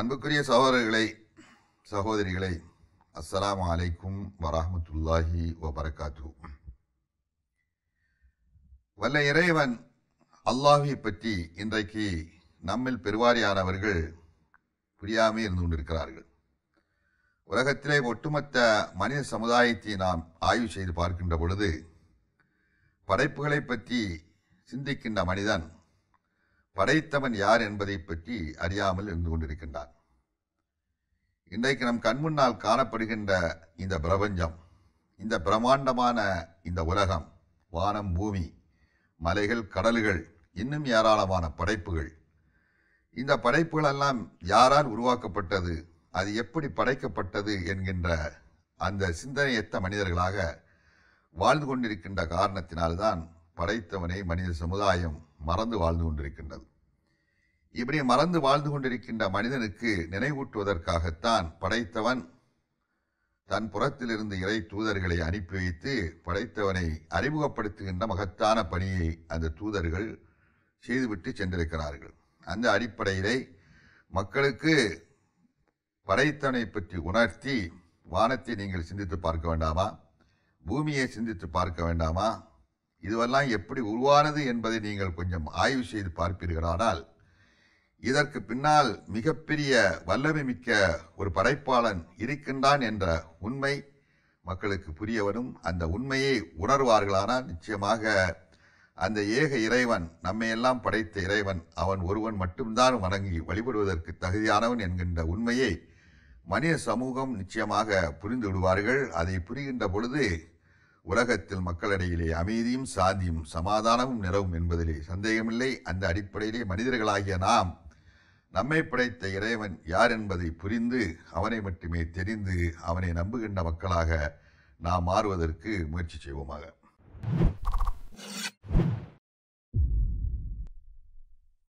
அன்புக்குரிய சகோதரர்களை சகோதரிகளை அஸ்ஸலாம் அலைக்கும் வரஹ்மத்துல்லாஹி வபரகாத்து வல்ல இறைவன் அல்லாஹை பற்றி இன்றைக்கு நம்மில் பெருவாரியானவர்கள் புரியாமே இருந்து கொண்டிருக்கிறார்கள். உலகத்திலே ஒட்டுமொத்த மனித சமுதாயத்தை நாம் ஆய்வு செய்து பார்க்கின்ற பொழுது படைப்புகளை பற்றி சிந்திக்கின்ற மனிதன் படைத்தவன் யார் என்பதை பற்றி அறியாமல் இருந்து கொண்டிருக்கின்றான். இன்றைக்கு நம் கண்முன்னால் காணப்படுகின்ற இந்த பிரபஞ்சம் இந்த பிரம்மாண்டமான இந்த உலகம் வானம் பூமி மலைகள் கடல்கள் இன்னும் ஏராளமான படைப்புகள். இந்த படைப்புகளெல்லாம் யாரால் உருவாக்கப்பட்டது அது எப்படி படைக்கப்பட்டது என்கின்ற அந்த சிந்தனையற்ற மனிதர்களாக வாழ்ந்து கொண்டிருக்கின்ற காரணத்தினால்தான் படைத்தவனை மனித சமுதாயம் மறந்து வாழ்ந்து கொண்டிருக்கின்றது. இப்படி மறந்து வாழ்ந்து கொண்டிருக்கின்ற மனிதனுக்கு நினைவூட்டுவதற்காகத்தான் படைத்தவன் தன் புறத்திலிருந்து இறை தூதர்களை அனுப்பி வைத்து படைத்தவனை அறிமுகப்படுத்துகின்ற மகத்தான பணியை அந்த தூதர்கள் செய்துவிட்டு சென்றிருக்கிறார்கள். அந்த அடிப்படையிலே மக்களுக்கு படைத்தவனை பற்றி உணர்த்தி வானத்தை நீங்கள் சிந்தித்து பார்க்க வேண்டாமா? பூமியை சிந்தித்து பார்க்க வேண்டாமா? இதுவெல்லாம் எப்படி உருவானது என்பதை நீங்கள் கொஞ்சம் ஆய்வு செய்து பார்ப்பீர்களானால் இதற்கு பின்னால் மிகப்பெரிய வல்லமை மிக்க ஒரு படைப்பாளன் இருக்கின்றான் என்ற உண்மை மக்களுக்கு புரிய வரும் அந்த உண்மையை உணர்வார்களானால் நிச்சயமாக அந்த ஏக இறைவன் நம்மையெல்லாம் படைத்த இறைவன் அவன் ஒருவன் மட்டும்தான் வணங்கி வழிபடுவதற்கு தகுதியானவன் என்கின்ற உண்மையை மனித சமூகம் நிச்சயமாக புரிந்து விடுவார்கள். அதை புரிகின்ற பொழுது உலகத்தில் மக்களிடையிலே அமைதியும் சாந்தியும் சமாதானமும் நிலவும் என்பதிலே சந்தேகமில்லை. அந்த அடிப்படையிலே மனிதர்களாகிய நாம் நம்மை படைத்த இறைவன் யார் என்பதை புரிந்து அவனை மட்டுமே தெரிந்து அவனை நம்புகின்ற மக்களாக நாம் மாறுவதற்கு முயற்சி செய்வோமாக.